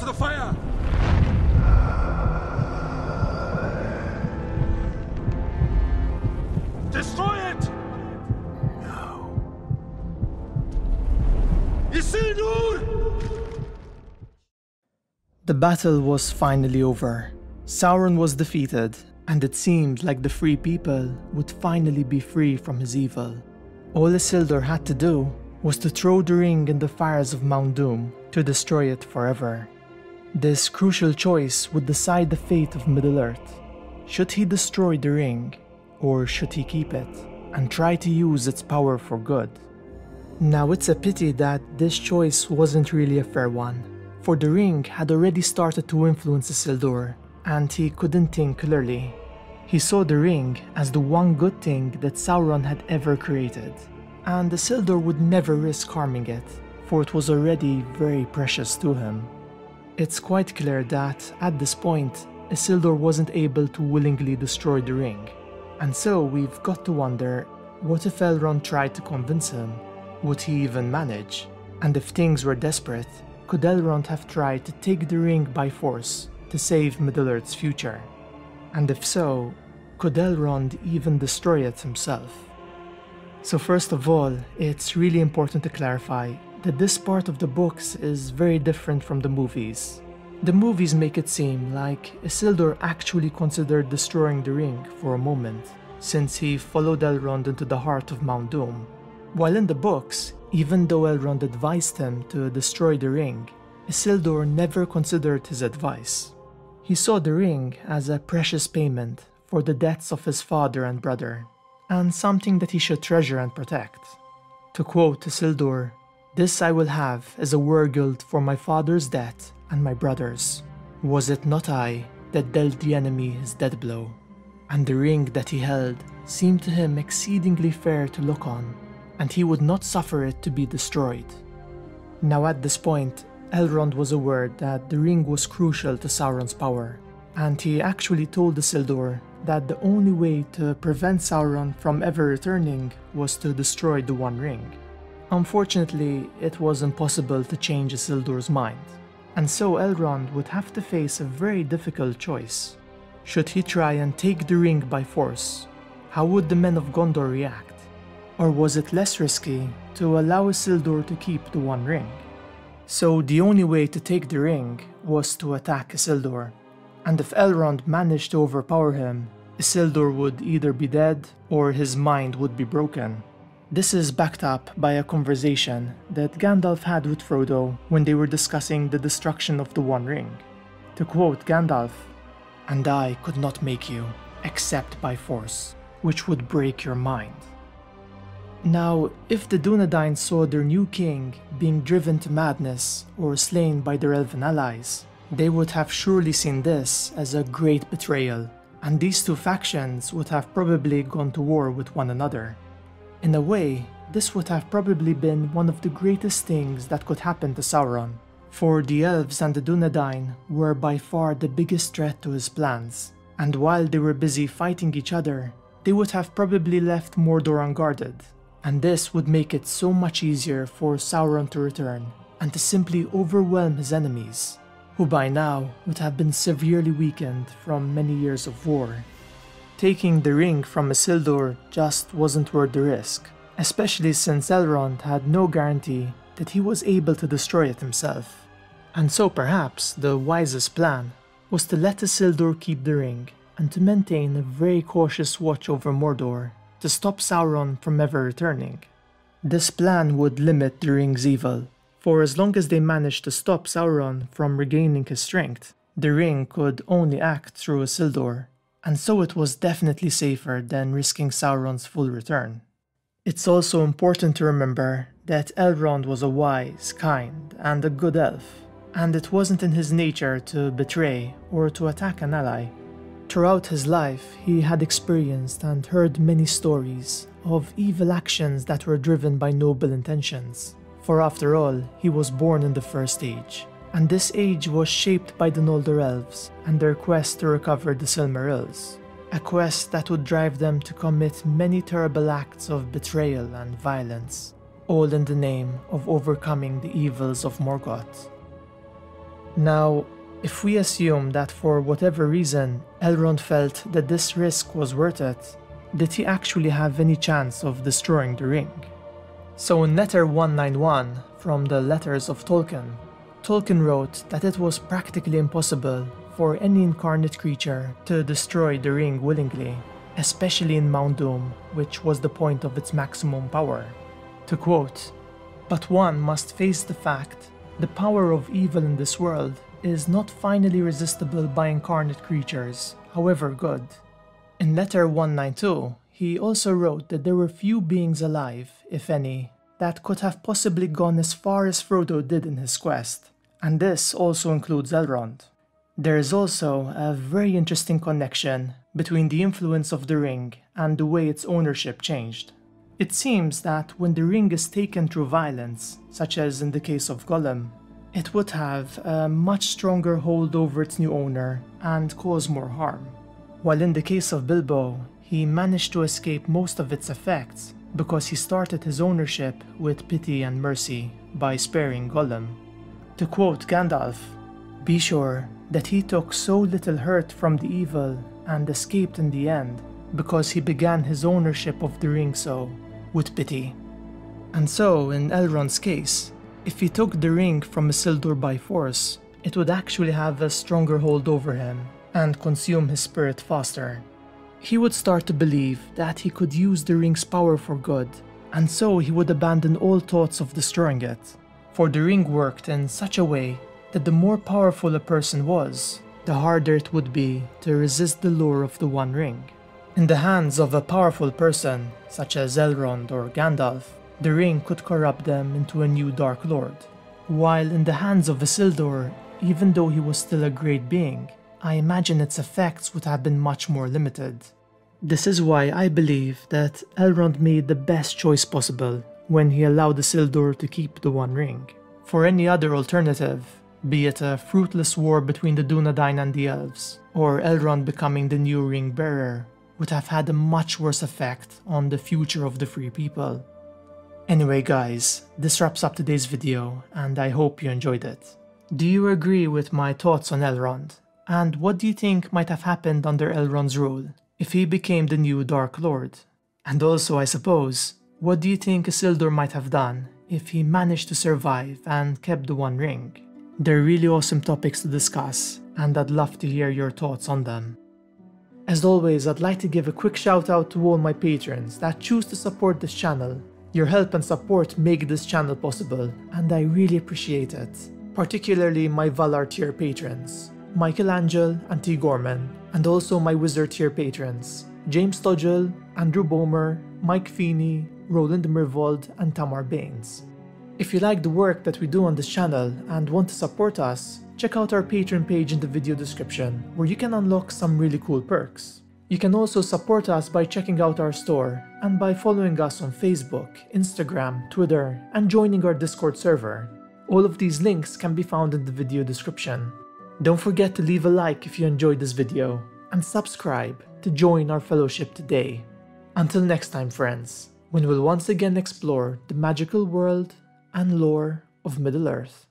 to the fire! Destroy it! No. Isildur! The battle was finally over. Sauron was defeated, and it seemed like the free people would finally be free from his evil. All Isildur had to do was to throw the ring in the fires of Mount Doom to destroy it forever. This crucial choice would decide the fate of Middle-earth. Should he destroy the ring, or should he keep it and try to use its power for good? Now it's a pity that this choice wasn't really a fair one, for the ring had already started to influence Isildur, and he couldn't think clearly. He saw the ring as the one good thing that Sauron had ever created, and Isildur would never risk harming it, for it was already very precious to him. It's quite clear that, at this point, Isildur wasn't able to willingly destroy the ring, and so we've got to wonder, what if Elrond tried to convince him? Would he even manage? And if things were desperate, could Elrond have tried to take the ring by force to save Middle-earth's future? And if so, could Elrond even destroy it himself? So first of all, it's really important to clarify that this part of the books is very different from the movies. The movies make it seem like Isildur actually considered destroying the ring for a moment, since he followed Elrond into the heart of Mount Doom. While in the books, even though Elrond advised him to destroy the ring, Isildur never considered his advice. He saw the ring as a precious payment for the deaths of his father and brother, and something that he should treasure and protect. To quote Isildur, This I will have as a wergild for my father's death and my brother's. Was it not I that dealt the enemy his death blow? And the ring that he held seemed to him exceedingly fair to look on, and he would not suffer it to be destroyed. Now at this point, Elrond was aware that the ring was crucial to Sauron's power, and he actually told Isildur that the only way to prevent Sauron from ever returning was to destroy the One Ring. Unfortunately, it was impossible to change Isildur's mind, and so Elrond would have to face a very difficult choice. Should he try and take the ring by force? How would the men of Gondor react? Or was it less risky to allow Isildur to keep the One Ring? So the only way to take the ring was to attack Isildur and if Elrond managed to overpower him, Isildur would either be dead or his mind would be broken. This is backed up by a conversation that Gandalf had with Frodo when they were discussing the destruction of the One Ring. To quote Gandalf, And I could not make you, except by force, which would break your mind. Now, if the Dunedain saw their new king being driven to madness or slain by their elven allies, they would have surely seen this as a great betrayal, and these two factions would have probably gone to war with one another. In a way, this would have probably been one of the greatest things that could happen to Sauron, for the elves and the Dunedain were by far the biggest threat to his plans, and while they were busy fighting each other, they would have probably left Mordor unguarded, and this would make it so much easier for Sauron to return and to simply overwhelm his enemies who by now would have been severely weakened from many years of war. Taking the ring from Isildur just wasn't worth the risk, especially since Elrond had no guarantee that he was able to destroy it himself. And so perhaps the wisest plan was to let Isildur keep the ring and to maintain a very cautious watch over Mordor to stop Sauron from ever returning. This plan would limit the ring's evil for as long as they managed to stop Sauron from regaining his strength, the ring could only act through Isildur, and so it was definitely safer than risking Sauron's full return. It's also important to remember that Elrond was a wise, kind, and a good elf, and it wasn't in his nature to betray or to attack an ally. Throughout his life, he had experienced and heard many stories of evil actions that were driven by noble intentions. For after all, he was born in the First Age, and this age was shaped by the Noldor Elves and their quest to recover the Silmarils, a quest that would drive them to commit many terrible acts of betrayal and violence, all in the name of overcoming the evils of Morgoth. Now, if we assume that for whatever reason Elrond felt that this risk was worth it, did he actually have any chance of destroying the ring? So in letter 191 from the Letters of Tolkien, Tolkien wrote that it was practically impossible for any incarnate creature to destroy the ring willingly, especially in Mount Doom, which was the point of its maximum power. To quote, But one must face the fact the power of evil in this world is not finally resistible by incarnate creatures, however good. In letter 192, he also wrote that there were few beings alive, if any, that could have possibly gone as far as Frodo did in his quest, and this also includes Elrond. There is also a very interesting connection between the influence of the ring and the way its ownership changed. It seems that when the ring is taken through violence, such as in the case of Gollum, it would have a much stronger hold over its new owner and cause more harm. While in the case of Bilbo, he managed to escape most of its effects because he started his ownership with pity and mercy by sparing Gollum. To quote Gandalf, be sure that he took so little hurt from the evil and escaped in the end because he began his ownership of the ring so with pity. And so, in Elrond's case, if he took the ring from Isildur by force, it would actually have a stronger hold over him and consume his spirit faster. He would start to believe that he could use the ring's power for good, and so he would abandon all thoughts of destroying it. For the ring worked in such a way that the more powerful a person was, the harder it would be to resist the lure of the One Ring. In the hands of a powerful person, such as Elrond or Gandalf, the ring could corrupt them into a new Dark Lord. While in the hands of Isildur, even though he was still a great being, I imagine its effects would have been much more limited. This is why I believe that Elrond made the best choice possible when he allowed Isildur to keep the One Ring. For any other alternative, be it a fruitless war between the Dunedain and the Elves, or Elrond becoming the new ring bearer, would have had a much worse effect on the future of the Free People. Anyway guys, this wraps up today's video and I hope you enjoyed it. Do you agree with my thoughts on Elrond? And what do you think might have happened under Elrond's rule if he became the new Dark Lord? And also, I suppose, what do you think Isildur might have done if he managed to survive and kept the One Ring? They're really awesome topics to discuss, and I'd love to hear your thoughts on them. As always, I'd like to give a quick shout out to all my patrons that choose to support this channel. Your help and support make this channel possible, and I really appreciate it. Particularly my Valar tier patrons, Michelangelo and T. Gorman, and also my Wizard tier patrons, James Todgel, Andrew Bomer, Mike Feeney, Roland Mirvold, and Tamar Baines. If you like the work that we do on this channel and want to support us, check out our Patreon page in the video description, where you can unlock some really cool perks. You can also support us by checking out our store and by following us on Facebook, Instagram, Twitter, and joining our Discord server. All of these links can be found in the video description. Don't forget to leave a like if you enjoyed this video, and subscribe to join our fellowship today. Until next time friends, when we'll once again explore the magical world and lore of Middle-earth.